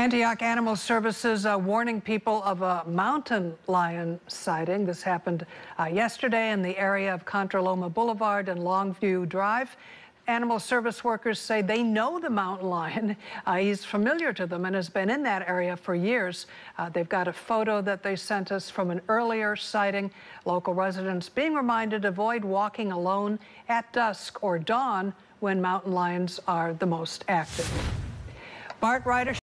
Antioch Animal Services uh, warning people of a mountain lion sighting. This happened uh, yesterday in the area of Contra Loma Boulevard and Longview Drive. Animal service workers say they know the mountain lion. Uh, he's familiar to them and has been in that area for years. Uh, they've got a photo that they sent us from an earlier sighting. Local residents being reminded to avoid walking alone at dusk or dawn when mountain lions are the most active. Bart Ryder.